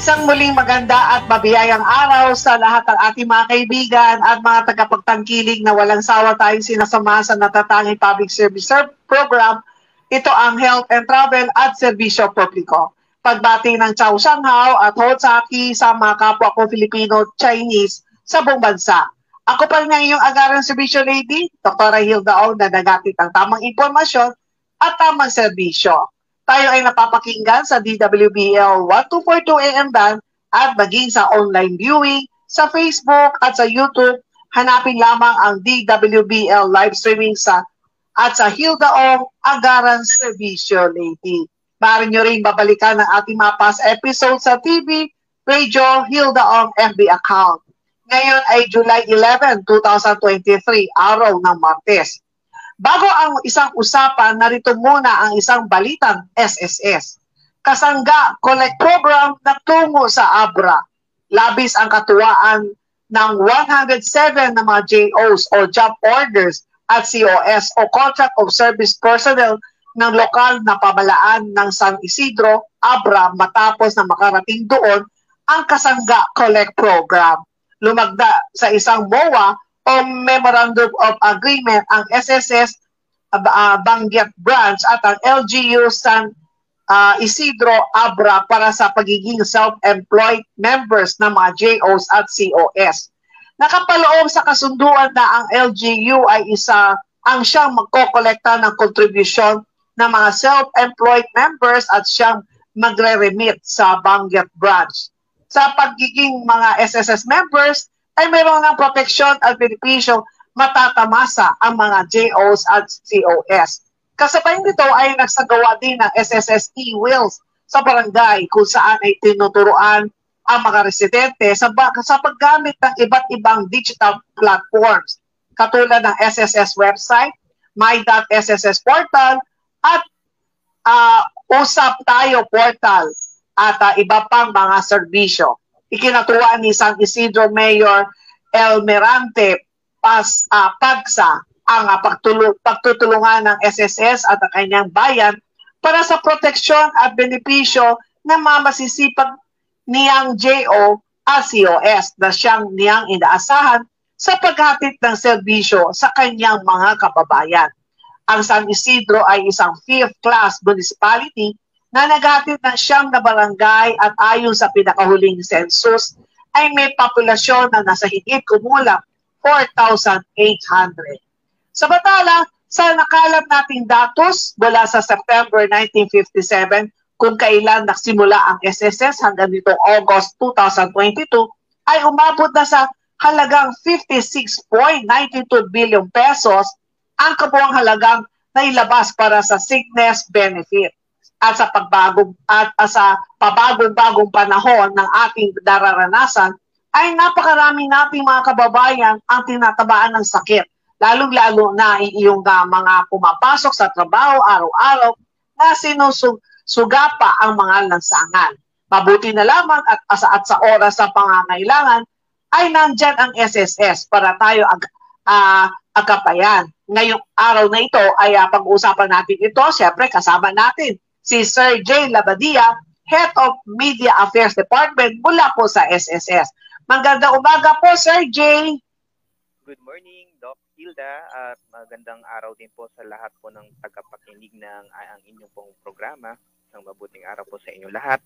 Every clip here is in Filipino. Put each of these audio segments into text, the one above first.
Isang muling maganda at mabiyayang araw sa lahat ng ating mga kaibigan at mga tagapagtangkilig na walang sawa tayong sinasama sa natatanging public service program. Ito ang Health and Travel at Servisyo Publiko. Pagbati ng Chow Shanghao at Ho Saki sa mga kapwa ko Filipino-Chinese sa buong bansa. Ako pa rin ang inyong agaran serbisyo lady, Dr. Hilda Ong, na nagatid ang tamang impormasyon at tamang serbisyo. Tayo ay napapakinggan sa DWBL 1242 AM band at maging sa online viewing sa Facebook at sa YouTube. Hanapin lamang ang DWBL live streaming sa at sa Hilda Ong Agaran Servisyo Lady. Maaari nyo rin babalikan ang ating mga past episode sa TV, Radio, Hilda Ong FB account. Ngayon ay July 11, 2023, araw ng Martes. Bago ang isang usapan, narito muna ang isang balitang SSS. Kasangga Collect Program na tungo sa ABRA. Labis ang katuwaan ng 107 na mga JOs o job orders at COS o Contract of Service Personnel ng lokal na pamalaan ng San Isidro, ABRA matapos na makarating doon ang Kasangga Collect Program. Lumagda sa isang MOA Memorandum of Agreement ang SSS uh, uh, Bangyat Branch at ang LGU San uh, Isidro Abra para sa pagiging self-employed members ng mga JOs at COS. Nakapaloob sa kasunduan na ang LGU ay isa ang siyang magkokolekta ng kontribusyon ng mga self-employed members at siyang magre-remit sa Bangyat Branch. Sa pagiging mga SSS members, ay mayroon ng proteksyon at benepisyo matatamasa ang mga JOs at COS. Kasabay nito ay nagsagawa din ng SSS e-wheels sa barangay kung saan ay tinuturuan ang mga residente sa, sa paggamit ng iba't ibang digital platforms katulad ng SSS website, my.sss portal at uh, Usap Tayo portal at uh, iba pang mga serbisyo. Ikinatuwa ni San Isidro Mayor El Merante Pas, uh, PAGSA ang uh, pagtulong, pagtutulungan ng SSS at ang kanyang bayan para sa proteksyon at benepisyo ng mga masisipag niyang JO at COS na siyang niyang inaasahan sa paghatid ng serbisyo sa kanyang mga kababayan. Ang San Isidro ay isang fifth-class municipality na naghatid ng siyam na barangay at ayon sa pinakahuling census ay may populasyon na nasa higit kumulang 4,800. Sa batala, sa nakalap nating datos mula sa September 1957 kung kailan nagsimula ang SSS hanggang nitong August 2022 ay umabot na sa halagang 56.92 billion pesos ang kabuang halagang nailabas para sa sickness benefit at sa pagbagong at, at sa pabagong-bagong panahon ng ating dararanasan ay napakarami nating mga kababayan ang tinatabaan ng sakit lalong-lalo na uh, mga pumapasok sa trabaho araw-araw na sinusugapa ang mga lansangan. Mabuti na lamang at, at, at sa oras ng pangangailangan ay nandyan ang SSS para tayo ag, uh, agapayan. Ngayong araw na ito ay uh, pag-uusapan natin ito, siyempre kasama natin si Sir J. Labadia, Head of Media Affairs Department mula po sa SSS. Magandang umaga po, Sir J. Good morning, Doc Hilda at magandang araw din po sa lahat po ng tagapakinig ng ang inyong pong programa. Isang mabuting araw po sa inyo lahat.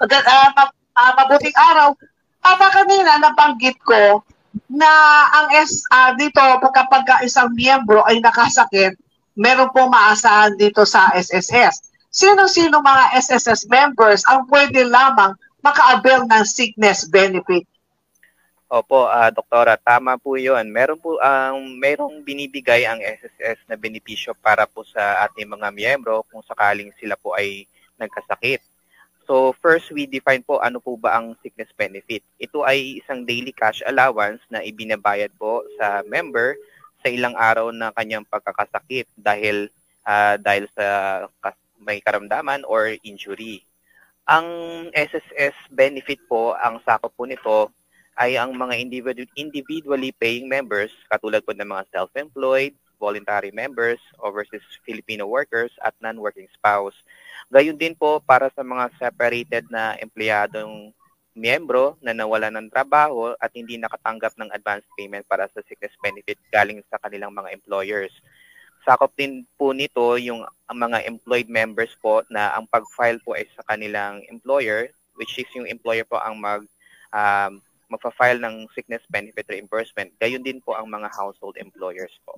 Mag- uh, uh, mabuting araw. Papa kanina nabanggit ko na ang S uh, dito kapag isang miyembro ay nakasakit, meron pong maasahan dito sa SSS. Sino-sino mga SSS members ang pwede lamang maka-avail ng sickness benefit? Opo, uh, doktora, tama po 'yon. Meron po ang um, merong binibigay ang SSS na benepisyo para po sa ating mga miyembro kung sakaling sila po ay nagkasakit. So first, we define po ano po ba ang sickness benefit. Ito ay isang daily cash allowance na ibinabayad po sa member sa ilang araw na kanyang pagkakasakit dahil uh, dahil sa may karamdaman or injury. Ang SSS benefit po, ang sakop po nito ay ang mga individu- individually paying members, katulad po ng mga self-employed, voluntary members, overseas Filipino workers, at non-working spouse. Gayun din po para sa mga separated na empleyadong miyembro na nawala ng trabaho at hindi nakatanggap ng advance payment para sa sickness benefit galing sa kanilang mga employers. Sakop din po nito yung mga employed members po na ang pag-file po ay sa kanilang employer which is yung employer po ang mag um, magfa-file ng sickness benefit reimbursement. Gayon din po ang mga household employers po.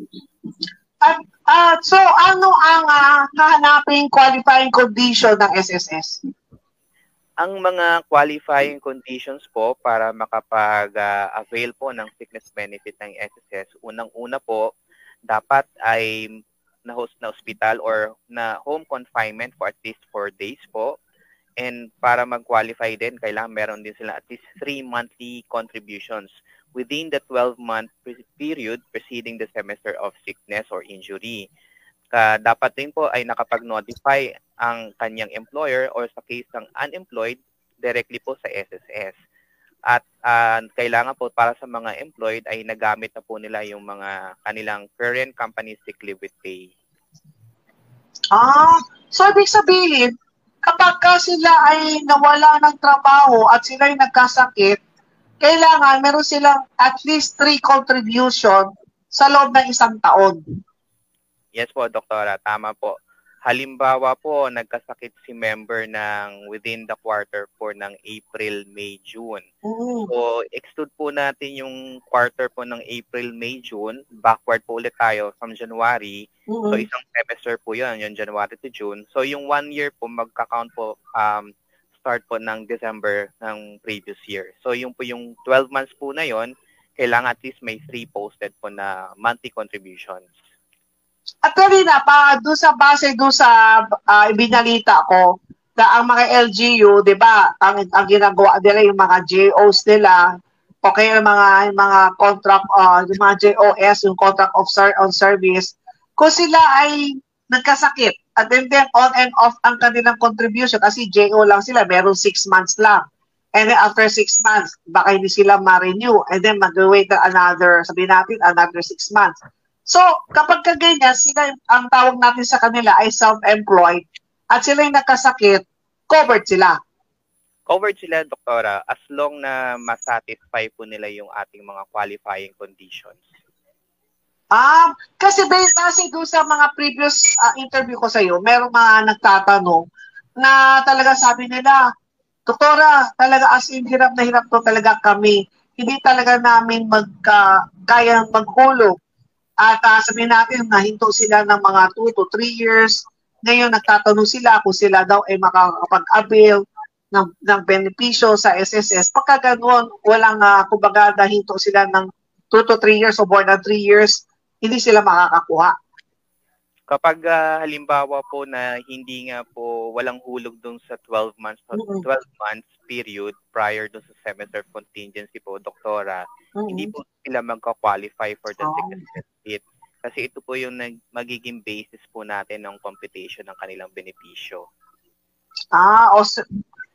At uh, so ano ang uh, hahanaping qualifying condition ng SSS? Ang mga qualifying conditions po para makapag-avail po ng sickness benefit ng SSS, unang-una po, dapat ay na-host na hospital or na home confinement for at least 4 days po. And para mag-qualify din, kailangan meron din sila at least 3 monthly contributions within the 12-month period preceding the semester of sickness or injury. Uh, dapat din po ay nakapag-notify ang kanyang employer or sa case ng unemployed directly po sa SSS. At uh, kailangan po para sa mga employed ay nagamit na po nila yung mga kanilang current company sick leave with pay. Ah, so ibig sabihin, kapag ka sila ay nawala ng trabaho at sila ay nagkasakit, kailangan meron silang at least three contribution sa loob ng isang taon. Yes po, Doktora. Tama po. Halimbawa po, nagkasakit si member ng within the quarter po ng April, May, June. Mm. So, exclude po natin yung quarter po ng April, May, June. Backward po ulit tayo from January. Mm-hmm. So, isang semester po yun, yung January to June. So, yung one year po, magka-count po um, start po ng December ng previous year. So yung po yung 12 months po na yon, kailangan at least may three posted po na monthly contributions. At na pa do sa base do sa uh, ibinalita ko na ang mga LGU, 'di ba, ang ang ginagawa nila yung mga JOs nila o kaya yung mga yung mga contract uh, yung mga JOS, yung contract of ser- on service, kung sila ay nagkasakit at then, then on and off ang kanilang contribution kasi JO lang sila, meron 6 months lang. And then after 6 months, baka hindi sila ma-renew. And then mag-wait another, sabihin natin, another 6 months. So, kapag kaganyan, sila, ang tawag natin sa kanila ay self-employed at sila yung nakasakit, covered sila. Covered sila, doktora, as long na masatisfy po nila yung ating mga qualifying conditions. Ah, kasi base doon sa mga previous uh, interview ko sa iyo, merong mga nagtatanong na talaga sabi nila, Doktora, talaga as in hirap na hirap to talaga kami. Hindi talaga namin magka, kaya maghulog. At uh, sabihin natin, nahinto sila ng mga 2 to 3 years. Ngayon, nagtatanong sila kung sila daw ay makakapag-avail ng, ng benepisyo sa SSS. Pagka ganoon, walang, uh, kumbaga, nahinto sila ng 2 to 3 years o more than 3 years, hindi sila makakakuha. Kapag uh, halimbawa po na hindi nga po walang hulog dun sa 12 months mm-hmm. 12 months period prior dun sa semester contingency po, doktora, mm-hmm. hindi po sila magka-qualify for the oh. sickness benefit. Kasi ito po yung nag, magiging basis po natin ng computation ng kanilang benepisyo. Ah, also,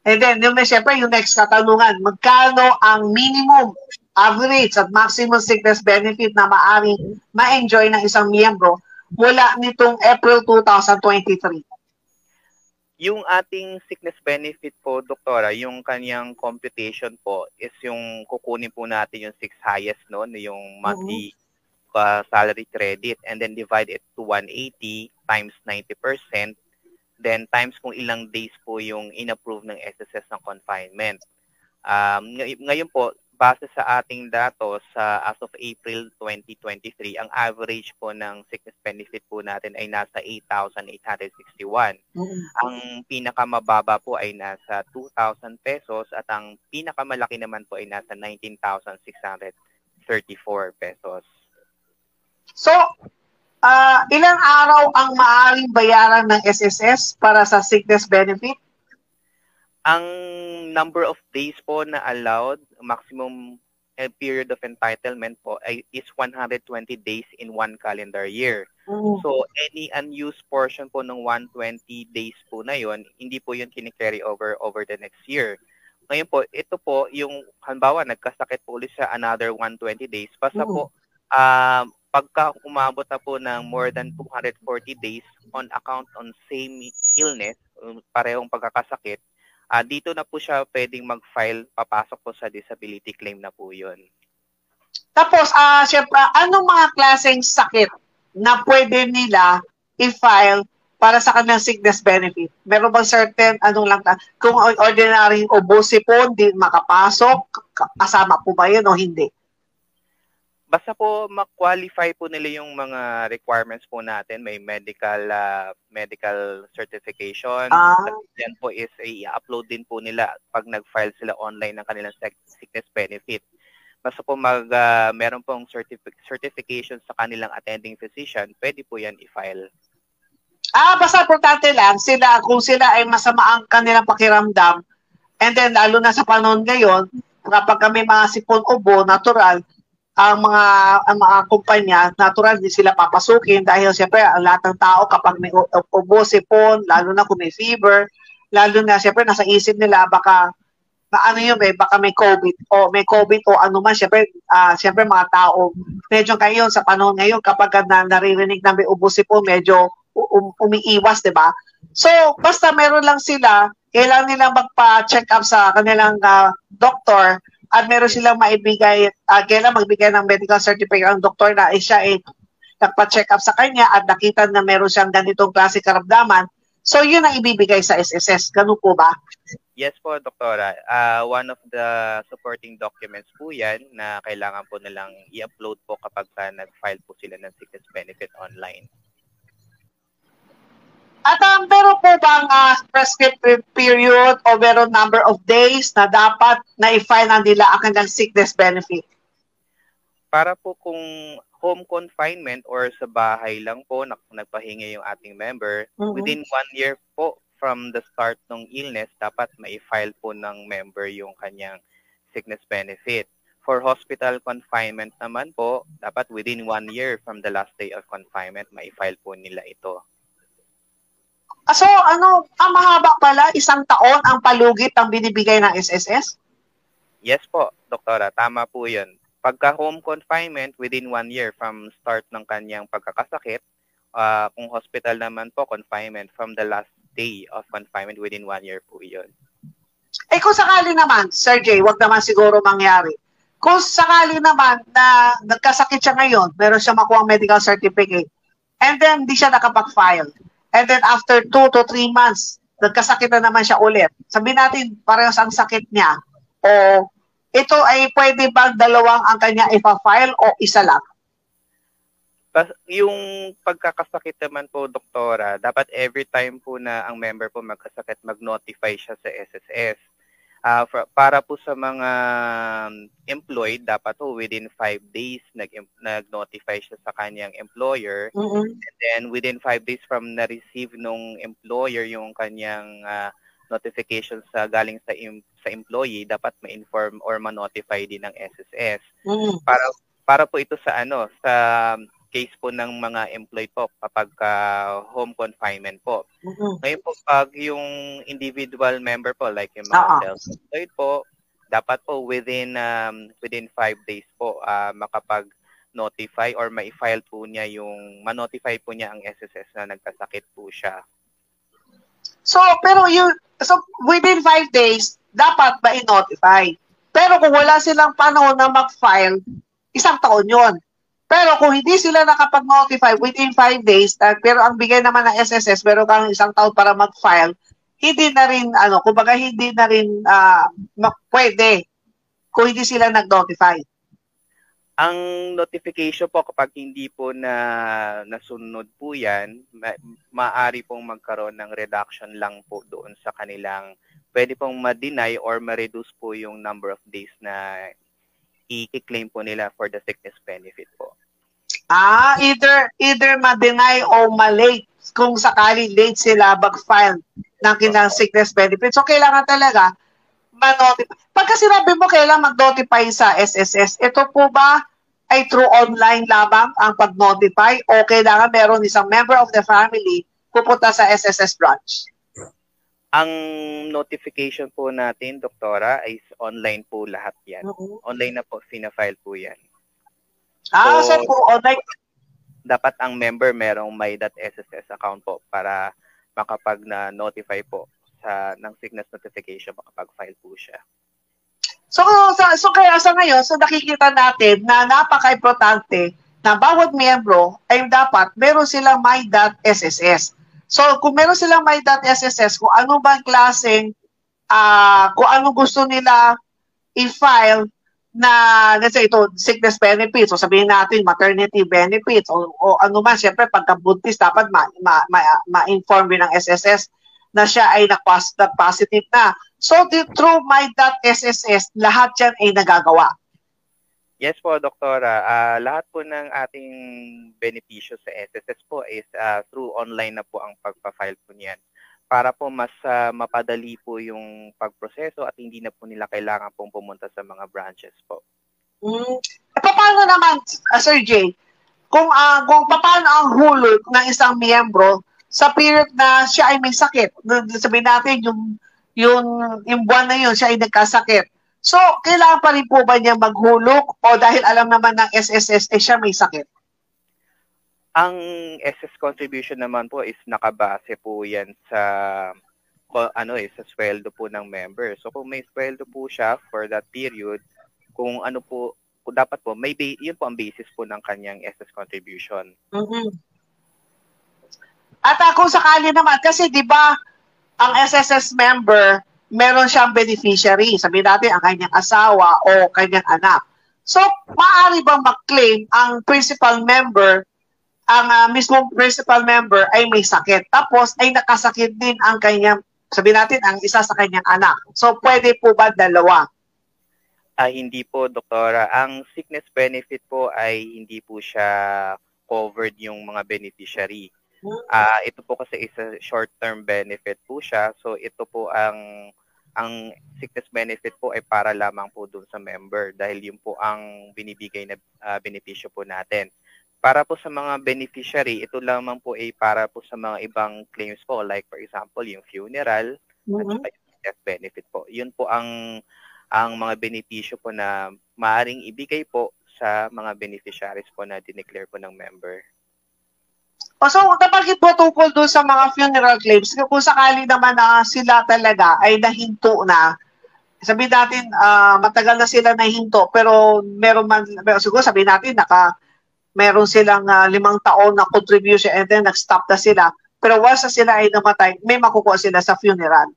and then, yung, syempre, yung next katanungan, magkano ang minimum average at maximum sickness benefit na maaring ma-enjoy ng isang miyembro mula nitong April 2023? Yung ating sickness benefit po, doktora, yung kanyang computation po is yung kukunin po natin yung six highest no, yung monthly mm-hmm. Uh, salary credit and then divide it to 180 times 90% then times kung ilang days po yung inapprove ng SSS ng confinement. Um, ngay- ngayon po, base sa ating datos sa uh, as of April 2023, ang average po ng sickness benefit po natin ay nasa 8,861. Mm-hmm. Ang pinakamababa po ay nasa 2,000 pesos at ang pinakamalaki naman po ay nasa 19,634 pesos. So, uh, ilang araw ang maaaring bayaran ng SSS para sa sickness benefit? Ang number of days po na allowed, maximum uh, period of entitlement po ay is 120 days in one calendar year. Mm. So any unused portion po ng 120 days po na yon, hindi po yun kini-carry over over the next year. Ngayon po, ito po yung halimbawa nagkasakit po ulit sa another 120 days. Basta mm. po um, pagka umabot na po ng more than 240 days on account on same illness, um, parehong pagkakasakit, uh, dito na po siya pwedeng mag-file, papasok po sa disability claim na po yun. Tapos, uh, syempre, anong mga klaseng sakit na pwede nila i-file para sa kanilang sickness benefit? Meron bang certain, anong lang, kung ordinary ubusi po, hindi makapasok, kasama po ba yun o hindi? Basta po ma-qualify po nila yung mga requirements po natin, may medical uh, medical certification. Ah. Then po is i-upload din po nila pag nag-file sila online ng kanilang sickness benefit. Basta po mag uh, meron pong certific- certification sa kanilang attending physician, pwede po yan i-file. Ah, basta importante lang sila kung sila ay masama ang kanilang pakiramdam and then lalo na sa panahon ngayon, kapag kami mga sipon ubo, natural, ang mga ang mga kumpanya natural din sila papasukin dahil siyempre ang lahat ng tao kapag may ubo, sipon, lalo na kung may fever, lalo na siyempre nasa isip nila baka na ano yun eh, baka may COVID o may COVID o ano man, siyempre, uh, siyempre mga tao, medyo kayo sa panahon ngayon kapag na, naririnig na may ubo sipon, medyo um, umiiwas, di ba? So, basta meron lang sila, kailangan nilang magpa-check up sa kanilang uh, doktor at meron silang maibigay, uh, kailan magbigay ng medical certificate ang doktor na eh, siya ay nagpa-check up sa kanya at nakita na meron siyang ganitong klase karamdaman. So, yun ang ibibigay sa SSS. Ganun po ba? Yes po, Doktora. Uh, one of the supporting documents po yan na kailangan po nilang i-upload po kapag nag-file po sila ng sickness benefit online. At um, meron po bang uh, prescriptive period o meron number of days na dapat na i-file na nila ang kanilang sickness benefit? Para po kung home confinement or sa bahay lang po na nagpahinga yung ating member, mm-hmm. within one year po from the start ng illness, dapat ma-file po ng member yung kanyang sickness benefit. For hospital confinement naman po, dapat within one year from the last day of confinement, ma-file po nila ito. Ah, so, ano, ang mahaba pala, isang taon ang palugit ang binibigay ng SSS? Yes po, doktora. Tama po yun. Pagka home confinement, within one year from start ng kanyang pagkakasakit, uh, kung hospital naman po, confinement from the last day of confinement within one year po yun. Eh kung sakali naman, Sir Jay, wag naman siguro mangyari. Kung sakali naman na nagkasakit siya ngayon, meron siya makuha medical certificate, and then di siya nakapag-file, And then after 2 to 3 months, nagkasakit na naman siya ulit. Sabihin natin, parehas ang sakit niya. O ito ay pwede bang dalawang ang kanya ipa-file o isa lang? Yung pagkakasakit naman po, doktora, dapat every time po na ang member po magkasakit, mag-notify siya sa SSS uh, for, para po sa mga employed, dapat po within 5 days nag, nag-notify siya sa kanyang employer. Mm-hmm. And then within 5 days from na-receive nung employer yung kanyang uh, notification sa galing sa im- sa employee, dapat ma-inform or ma-notify din ng SSS. Mm-hmm. Para para po ito sa ano, sa case po ng mga employee po kapag uh, home confinement po. Mm-hmm. Ngayon po pag yung individual member po like yung mga uh-huh. self-employed po, dapat po within um, within 5 days po uh, makapag notify or ma-file po niya yung ma-notify po niya ang SSS na nagkasakit po siya. So, pero yung so within 5 days dapat ba i-notify? Pero kung wala silang panahon na mag-file, isang taon 'yon. Pero kung hindi sila nakapag-notify within 5 days, uh, pero ang bigay naman ng SSS, meron kang isang taon para mag-file, hindi na rin, ano, kumbaga hindi na rin uh, pwede kung hindi sila nag-notify. Ang notification po kapag hindi po na nasunod po yan, ma- maaari pong magkaroon ng reduction lang po doon sa kanilang, pwede pong ma-deny or ma-reduce po yung number of days na i-claim po nila for the sickness benefit po. Ah, either either ma-deny o ma-late kung sakali late sila mag-file ng kinang sickness benefit. So, kailangan talaga ma-notify. Pagka sinabi mo kailangan mag-notify sa SSS, ito po ba ay through online lamang ang pag-notify o kailangan meron isang member of the family pupunta sa SSS branch? Ang notification po natin, Doktora, is online po lahat yan. Uh-huh. Online na po, fina-file po yan. Ah, so, so po online, dapat ang member merong my.sss account po para makapag na notify po sa ng sickness notification makapag-file po siya. So, so, so kaya sa ngayon, so nakikita natin na napaka-importante na bawat miyembro ay dapat meron silang my.sss. So, kung meron silang my.sss, kung ano bang klaseng, uh, kung ano gusto nila i-file na, let's say, ito, sickness benefits, o sabihin natin, maternity benefits, o, o ano man, syempre, pagka-buntis, dapat ma-inform ma, ma, ma din ng SSS na siya ay na-positive na. So, the, through my.sss, lahat yan ay nagagawa. Yes po, Doktora. Uh, lahat po ng ating benepisyo sa SSS po is uh, through online na po ang pagpa-file po niyan para po mas uh, mapadali po yung pagproseso at hindi na po nila kailangan pong pumunta sa mga branches po. Mm. E paano naman, uh, Sir Jay, kung, uh, kung paano ang hulog ng isang miyembro sa period na siya ay may sakit. Sabihin natin, yung, yung, yung buwan na yun, siya ay nagkasakit. So, kailangan pa rin po ba niya maghulog o dahil alam naman ng SSS, eh siya may sakit? Ang SS contribution naman po is nakabase po yan sa ano eh, sa sweldo po ng member. So kung may sweldo po siya for that period, kung ano po, kung dapat po, may yun po ang basis po ng kanyang SS contribution. Mm-hmm. At uh, kung sakali naman, kasi di ba ang SSS member, meron siyang beneficiary. Sabihin natin, ang kanyang asawa o kanyang anak. So, maaari bang mag-claim ang principal member, ang uh, mismong principal member ay may sakit. Tapos, ay nakasakit din ang kanyang, sabihin natin, ang isa sa kanyang anak. So, pwede po ba dalawa? Uh, hindi po, doktora. Ang sickness benefit po ay hindi po siya covered yung mga beneficiary. Uh, ito po kasi isa short-term benefit po siya. So ito po ang ang sickness benefit po ay para lamang po dun sa member dahil yun po ang binibigay na uh, benepisyo po natin. Para po sa mga beneficiary, ito lamang po ay para po sa mga ibang claims po like for example yung funeral mm-hmm. at saka yung death benefit po. Yun po ang ang mga benepisyo po na maaring ibigay po sa mga beneficiaries po na dineclare po ng member. O so, kapag po tungkol doon sa mga funeral claims, kung sakali naman na sila talaga ay nahinto na, sabihin natin, uh, matagal na sila nahinto, pero meron man, siguro sabihin natin, naka, meron silang uh, limang taon na contribution and then nag-stop na sila. Pero once na sila ay namatay, may makukuha sila sa funeral.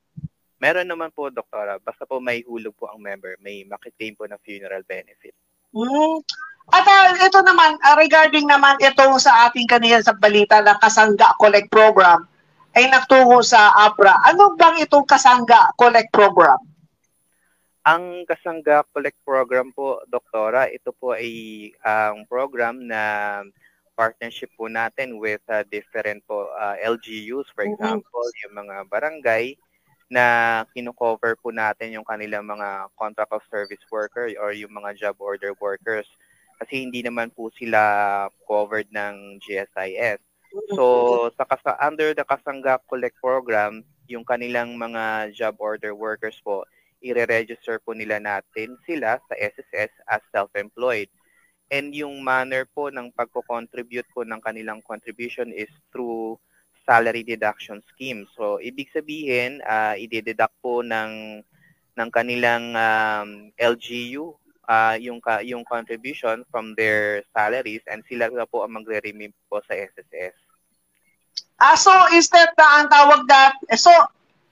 Meron naman po, Doktora. Basta po may hulog po ang member, may makiklaim po na funeral benefit. Hmm. At uh, ito naman, uh, regarding naman ito sa ating kanina sa balita na Kasangga Collect Program, ay nagtungo sa APRA. Ano bang itong Kasangga Collect Program? Ang Kasangga Collect Program po, Doktora, ito po ay ang um, program na partnership po natin with uh, different po uh, LGUs, for mm-hmm. example, yung mga barangay na kino-cover po natin yung kanilang mga contract of service worker or yung mga job order workers kasi hindi naman po sila covered ng GSIS. So, sa kasa under the Kasangga Collect Program, yung kanilang mga job order workers po, ire-register po nila natin sila sa SSS as self-employed. And yung manner po ng pagko-contribute po ng kanilang contribution is through salary deduction scheme. So, ibig sabihin, uh, i-deduct po ng ng kanilang um, LGU uh, yung yung contribution from their salaries and sila na po ang magre-remit po sa SSS. Ah, so instead na ang tawag na, so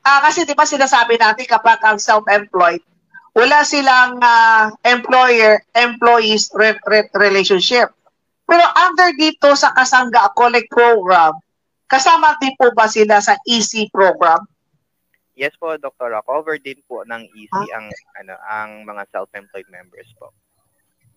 ah, kasi di ba sinasabi natin kapag ang self-employed, wala silang uh, employer-employees re- re- relationship. Pero under dito sa Kasangga Collect Program, kasama din po ba sila sa EC program? Yes po, Dr. Cover din po ng EC huh? ang ano ang mga self-employed members po.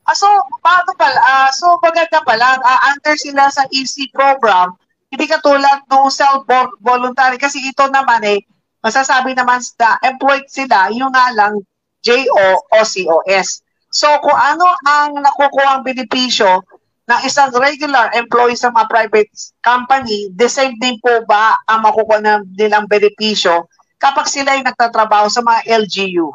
Ah, so, paano pala? Ah, so, maganda pala. Ah, under sila sa EC program, hindi katulad ng self-voluntary. Kasi ito naman eh, masasabi naman na employed sila, yung nga lang JO o COS. So, kung ano ang nakukuha ang benepisyo ng isang regular employee sa mga private company, the same din po ba ang makukuha ng nilang benepisyo kapag sila ay nagtatrabaho sa mga LGU?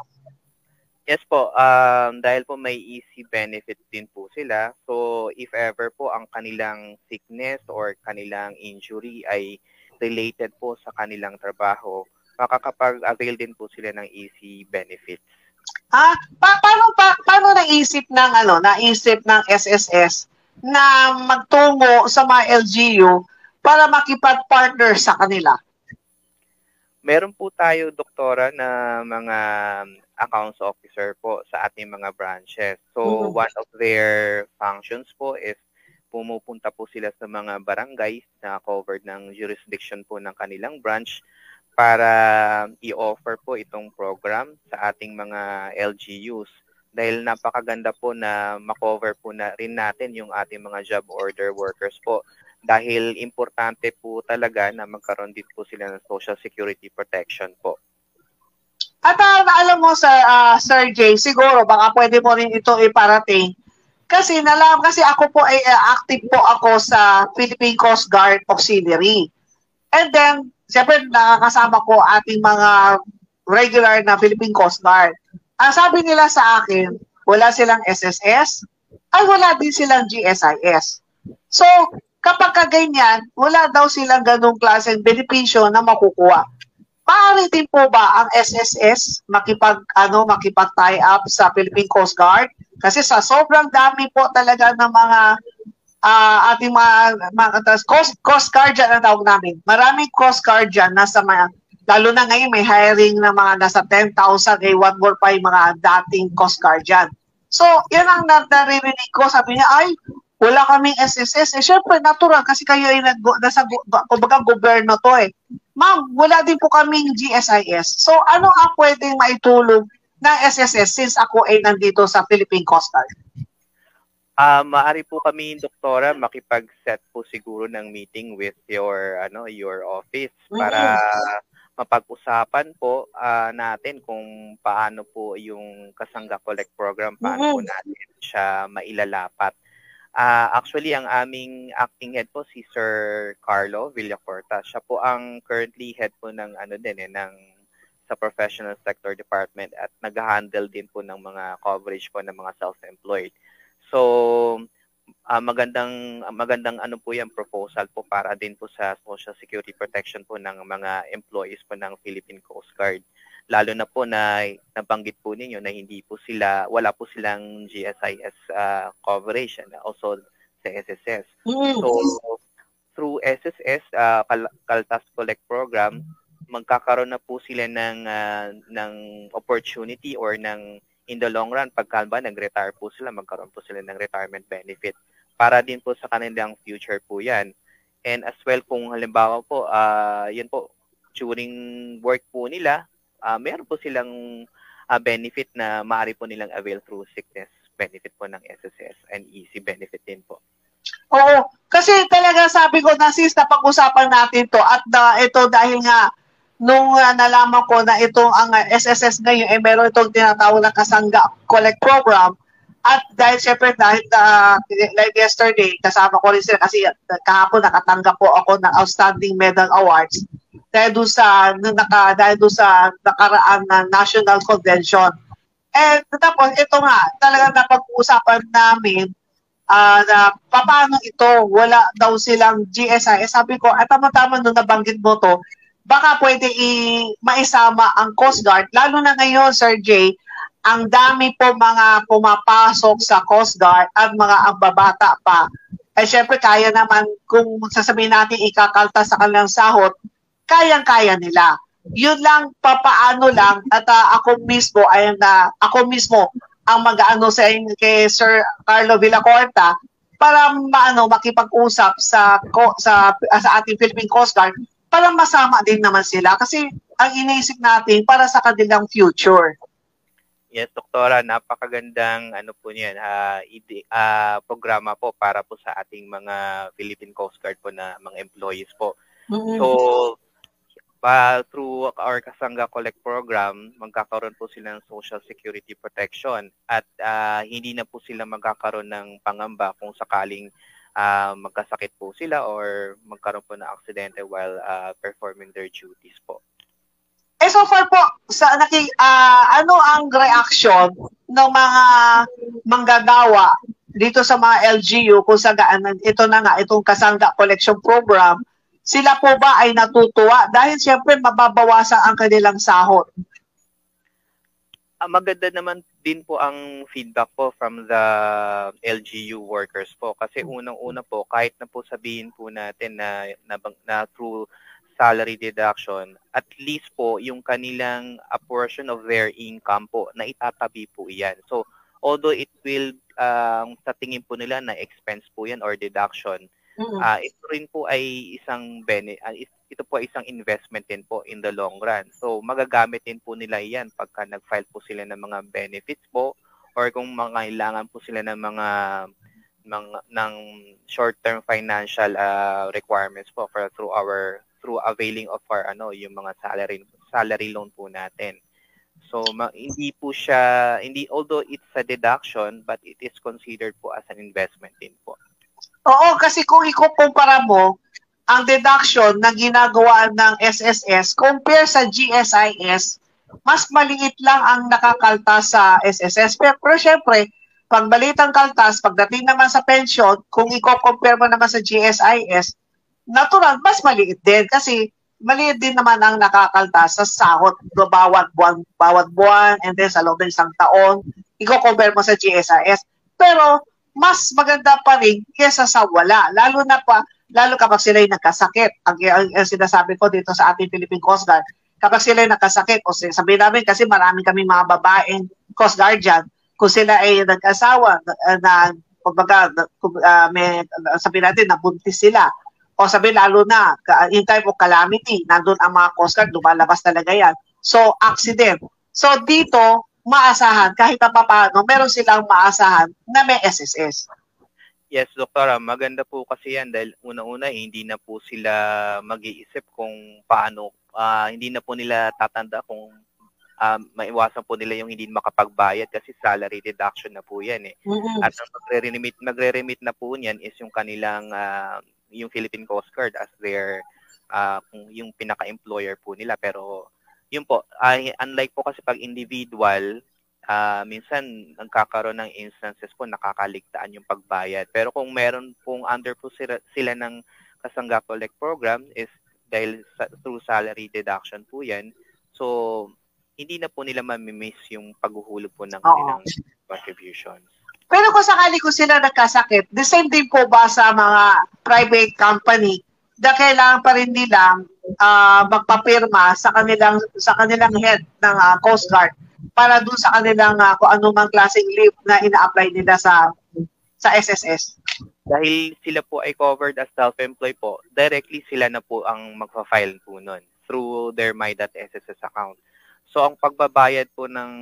Yes po, um, dahil po may easy benefit din po sila. So if ever po ang kanilang sickness or kanilang injury ay related po sa kanilang trabaho, makakapag-avail din po sila ng easy benefits. Ah, pa paano pa paano naisip ng ano, naisip ng SSS na magtungo sa mga LGU para makipag-partner sa kanila? Meron po tayo, doktora, na mga accounts officer po sa ating mga branches. So, Mhm. one of their functions po is pumupunta po sila sa mga barangays na covered ng jurisdiction po ng kanilang branch para i-offer po itong program sa ating mga LGUs. Dahil napakaganda po na makover po na rin natin yung ating mga job order workers po dahil importante po talaga na magkaroon din po sila ng social security protection po. At uh, alam mo sa uh, Sir Jay, siguro baka pwede mo rin ito iparating. Kasi nalam kasi ako po ay uh, active po ako sa Philippine Coast Guard Auxiliary. And then, siyempre nakakasama ko ating mga regular na Philippine Coast Guard. Ang sabi nila sa akin, wala silang SSS, ay wala din silang GSIS. So, kapag kaganyan, wala daw silang ganung klaseng benepisyo na makukuha. Maaari din po ba ang SSS makipag ano makipag tie up sa Philippine Coast Guard kasi sa sobrang dami po talaga ng mga uh, ating mga, mga Coast, Coast Guard dyan ang tawag namin. Maraming Coast Guard dyan nasa mga lalo na ngayon may hiring na mga nasa 10,000 eh one more pa yung mga dating Coast Guard dyan. So, yan ang naririnig ko. Sabi niya, ay, wala kaming SSS. Eh, syempre, natural kasi kayo ay nag, nasa, kumbaga, gobyerno to eh. Ma'am, wala din po kaming GSIS. So, ano ang pwedeng maitulong ng SSS since ako ay nandito sa Philippine Coast Guard? Uh, maaari po kami, doktora, makipag-set po siguro ng meeting with your ano your office para mm-hmm. mapag-usapan po uh, natin kung paano po yung Kasangga Collect program, paano mm-hmm. po natin siya mailalapat. Uh, actually, ang aming acting head po si Sir Carlo Villacorta. Siya po ang currently head po ng ano din eh, ng sa professional sector department at nag-handle din po ng mga coverage po ng mga self-employed. So, uh, magandang magandang ano po 'yan proposal po para din po sa social security protection po ng mga employees po ng Philippine Coast Guard lalo na po na nabanggit po ninyo na hindi po sila, wala po silang GSIS uh, coverage and also sa SSS. Mm. So, through SSS, uh, Kal Kaltas Collect Program, magkakaroon na po sila ng, uh, ng opportunity or ng in the long run, pagka ba nag-retire po sila, magkaroon po sila ng retirement benefit para din po sa kanilang future po yan. And as well, kung halimbawa po, uh, yun po, during work po nila, uh, meron po silang uh, benefit na maaari po nilang avail through sickness benefit po ng SSS and easy benefit din po. Oo, kasi talaga sabi ko na sis, napag-usapan natin to at uh, ito dahil nga nung uh, nalaman ko na itong ang uh, SSS ngayon eh meron itong tinatawag na kasangga collect program at dahil syempre dahil uh, like yesterday kasama ko rin sila kasi kahapon nakatanggap po ako ng outstanding medal awards dahil doon sa naka dahil doon sa nakaraan na national convention. And tapos ito nga, talaga napag-uusapan namin uh, na paano ito, wala daw silang GSI. Eh, sabi ko, at tama-tama nung nabanggit mo to, baka pwede i maisama ang Coast Guard, lalo na ngayon, Sir Jay, ang dami po mga pumapasok sa Coast Guard at mga ang babata pa. Eh syempre kaya naman kung sasabihin natin ikakalta sa kanilang sahot, kayang-kaya nila. Yun lang, papaano lang, at uh, ako mismo, ay na, ako mismo, ang mag-ano sa kay Sir Carlo Villacorta para maano makipag-usap sa sa sa ating Philippine Coast Guard para masama din naman sila kasi ang iniisip natin para sa kanilang future. Yes, doktora, napakagandang ano po niyan, uh, ide, uh, programa po para po sa ating mga Philippine Coast Guard po na mga employees po. Mm-hmm. So, uh, through our Kasangga Collect program, magkakaroon po sila ng social security protection at uh, hindi na po sila magkakaroon ng pangamba kung sakaling uh, magkasakit po sila or magkaroon po ng aksidente while uh, performing their duties po. Eh so far po, sa naki uh, ano ang reaction ng mga manggagawa dito sa mga LGU kung sa ito na nga itong kasangga collection program sila po ba ay natutuwa dahil siyempre mababawasan ang kanilang sahod uh, maganda naman din po ang feedback po from the LGU workers po kasi unang-una po kahit na po sabihin po natin na na, na through salary deduction, at least po yung kanilang a portion of their income po na itatabi po iyan. So, although it will, um, sa tingin po nila na expense po yan or deduction, mm-hmm. uh, ito rin po ay isang bene, uh, ito po ay isang investment din po in the long run. So, magagamit din po nila yan pagka nag-file po sila ng mga benefits po or kung mangailangan po sila ng mga ng, ng short-term financial uh, requirements po for through our through availing of our ano yung mga salary salary loan po natin. So ma- hindi po siya hindi although it's a deduction but it is considered po as an investment din po. Oo, kasi kung ikukumpara mo ang deduction na ginagawa ng SSS compare sa GSIS, mas maliit lang ang nakakaltas sa SSS. Pero, pero syempre, pag balitang kaltas, pagdating naman sa pension, kung i-compare mo naman sa GSIS, natural, mas maliit din kasi maliit din naman ang nakakaltas sa sahod do bawat buwan, bawat buwan and then sa loob ng isang taon, i-compare mo sa GSIS. Pero mas maganda pa rin kaysa sa wala. Lalo na pa, lalo kapag sila ay nagkasakit. Ang, ang, ang sinasabi ko dito sa ating Philippine Coast Guard, kapag sila ay nagkasakit, o sabihin namin kasi marami kami mga babaeng Coast Guard dyan, kung sila ay nag-asawa, na, na kumbaga, uh, may, sabihin natin, nabuntis sila, o sabi lalo na, in time of calamity, nandun ang mga Coast Guard, lumalabas talaga yan. So, accident. So, dito, maasahan, kahit pa paano, meron silang maasahan na may SSS. Yes, Doktora, maganda po kasi yan dahil una-una eh, hindi na po sila mag-iisip kung paano, uh, hindi na po nila tatanda kung uh, maiwasan po nila yung hindi makapagbayad kasi salary deduction na po yan eh. Mm-hmm. At ang magre-remit, magre-remit na po niyan is yung kanilang uh, yung Philippine Coast Guard as their uh, yung pinaka-employer po nila pero yun po uh, unlike po kasi pag individual uh, minsan nagkakaroon ng instances po nakakaligtaan yung pagbayad. Pero kung meron pong under po sila, sila ng kasangga collect program is dahil sa, through salary deduction po yan. So hindi na po nila mamimiss yung paghuhulog po ng kanilang contributions. Pero kung sakali ko sila nagkasakit, the same din po ba sa mga private company na kailangan pa rin nila uh, magpapirma sa kanilang sa kanilang head ng uh, Coast Guard para dun sa kanilang uh, kung anumang klaseng leave na ina-apply nila sa sa SSS. Dahil sila po ay covered as self-employed po, directly sila na po ang magfa-file po nun through their my.sss account. So ang pagbabayad po ng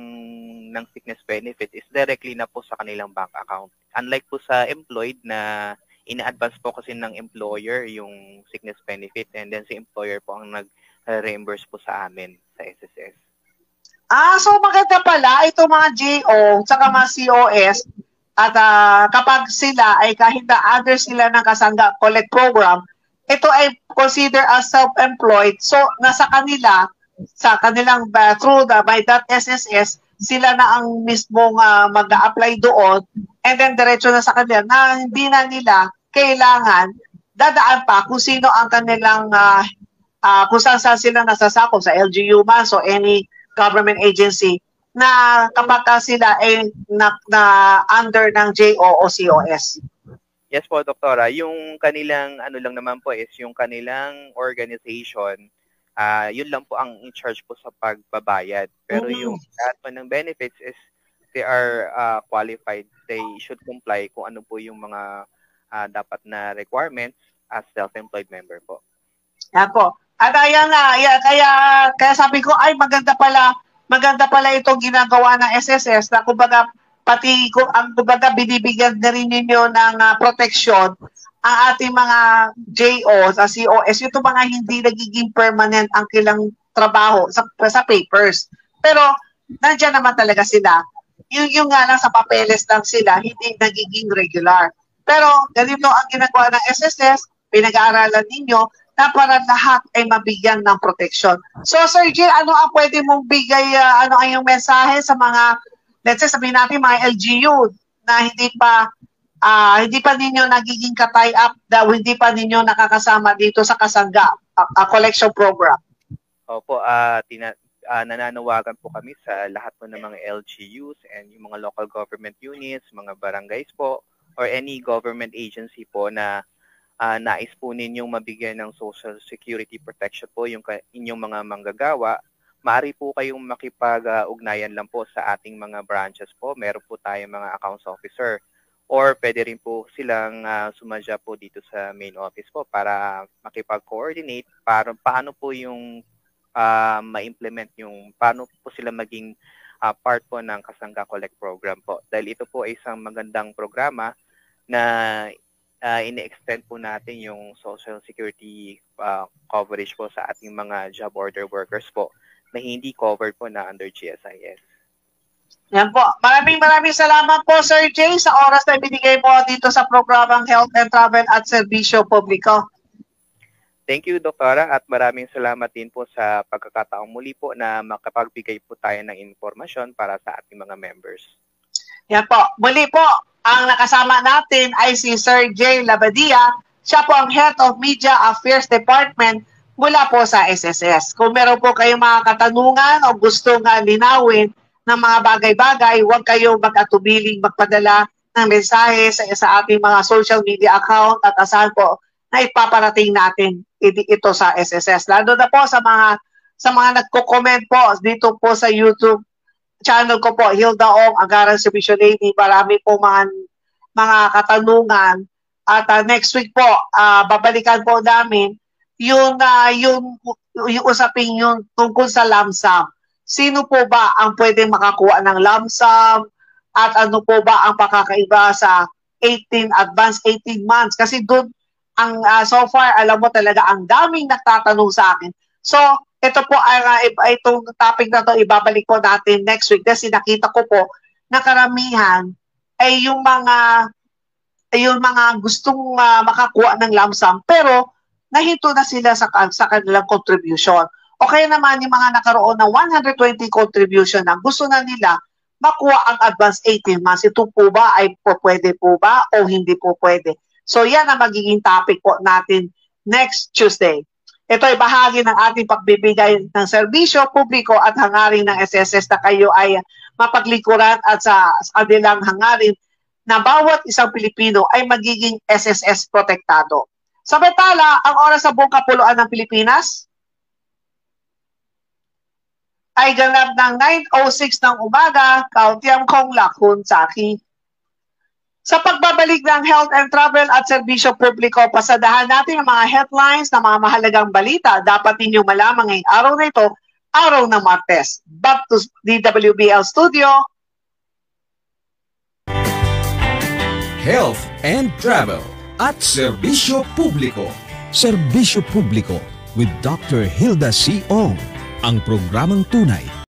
ng sickness benefit is directly na po sa kanilang bank account. Unlike po sa employed na ina-advance po kasi ng employer yung sickness benefit and then si employer po ang nag-reimburse po sa amin sa SSS. Ah, so maganda pala ito mga JO saka mga COS at uh, kapag sila ay kahit na under sila ng kasangga collect program, ito ay consider as self-employed. So nasa kanila sa kanilang uh, through the by that SSS sila na ang mismong uh, mag-a-apply doon and then diretso na sa kanila na hindi na nila kailangan dadaan pa kung sino ang kanilang uh, uh, kung saan saan sila nasasakop sa LGU man so any government agency na kapag sila ay na, na under ng JO o COS. Yes po, Doktora. Yung kanilang ano lang naman po is yung kanilang organization uh, yun lang po ang in charge po sa pagbabayad. Pero mm-hmm. yung lahat po ng benefits is they are uh, qualified. They should comply kung ano po yung mga uh, dapat na requirements as self-employed member po. Po. At ayan nga, kaya, kaya, kaya sabi ko, ay maganda pala, maganda pala itong ginagawa ng SSS na kumbaga pati kung ang kumbaga binibigyan na rin ninyo ng uh, protection ang ating mga JO sa COS, ito mga hindi nagiging permanent ang kilang trabaho sa, sa papers. Pero nandiyan naman talaga sila. Yung, yung nga lang sa papeles lang sila, hindi nagiging regular. Pero ganito ang ginagawa ng SSS, pinag-aaralan ninyo, na para lahat ay mabigyan ng protection. So Sir Jill, ano ang pwede mong bigay, uh, ano ang iyong mensahe sa mga, let's say sabihin natin mga LGU na hindi pa uh, hindi pa ninyo nagiging ka-tie up na hindi pa ninyo nakakasama dito sa Kasangga uh, uh, collection program? Opo, uh, tina- uh, nananawagan po kami sa lahat po ng mga LGUs and yung mga local government units, mga barangays po, or any government agency po na uh, nais po ninyong mabigyan ng social security protection po yung inyong mga manggagawa, maaari po kayong makipag-ugnayan lang po sa ating mga branches po. Meron po tayong mga accounts officer or pwede rin po silang uh, sumadya po dito sa main office po para makipag-coordinate para paano po yung uh, ma-implement yung paano po sila maging uh, part po ng Kasangga Collect program po. Dahil ito po ay isang magandang programa na uh, ini-extend po natin yung social security uh, coverage po sa ating mga job order workers po na hindi covered po na under GSIS. Yan po. Maraming maraming salamat po Sir Jay sa oras na binigay mo dito sa programang Health and Travel at Serbisyo Publiko. Thank you, Doktora, at maraming salamat din po sa pagkakataong muli po na makapagbigay po tayo ng informasyon para sa ating mga members. Yan po. Muli po, ang nakasama natin ay si Sir J. Labadia. Siya po ang Head of Media Affairs Department mula po sa SSS. Kung meron po kayong mga katanungan o gustong linawin ng mga bagay-bagay, huwag kayong mag-atubiling magpadala ng mensahe sa, sa ating mga social media account at asahan po na ipaparating natin ito sa SSS. Lalo na po sa mga sa mga nagko-comment po dito po sa YouTube channel ko po, Hilda Ong, Agaran Servicio Lady. Marami po mga, mga katanungan. At uh, next week po, uh, babalikan po namin yung, uh, yung, yung usaping yung tungkol sa lamsam. Sino po ba ang pwedeng makakuha ng lamsam? At ano po ba ang pakakaiba sa 18 advance 18 months? Kasi doon, ang uh, so far, alam mo talaga, ang daming nagtatanong sa akin. So, ito po ang uh, itong topic na to ibabalik po natin next week kasi nakita ko po na karamihan ay yung mga ay yung mga gustong uh, makakuha ng lump sum pero nahinto na sila sa sa kanilang contribution. O kaya naman yung mga nakaroon ng 120 contribution na gusto na nila makuha ang advance 18 months. Ito po ba ay po pwede po ba o hindi po pwede? So yan ang magiging topic po natin next Tuesday. Ito ay bahagi ng ating pagbibigay ng serbisyo publiko at hangarin ng SSS na kayo ay mapaglikuran at sa, sa kanilang hangarin na bawat isang Pilipino ay magiging SSS protektado. Samantala, ang oras sa buong kapuluan ng Pilipinas ay ganap ng 9.06 ng umaga, Kauntiam Kong Lakhun Saki. Sa pagbabalik ng health and travel at serbisyo publiko, pasadahan natin ang mga headlines na mga mahalagang balita. Dapat ninyong malaman ngayong araw na ito, araw ng Martes. Back to DWBL Studio. Health and Travel at Serbisyo Publiko. Serbisyo Publiko with Dr. Hilda C. Ong. Ang programang tunay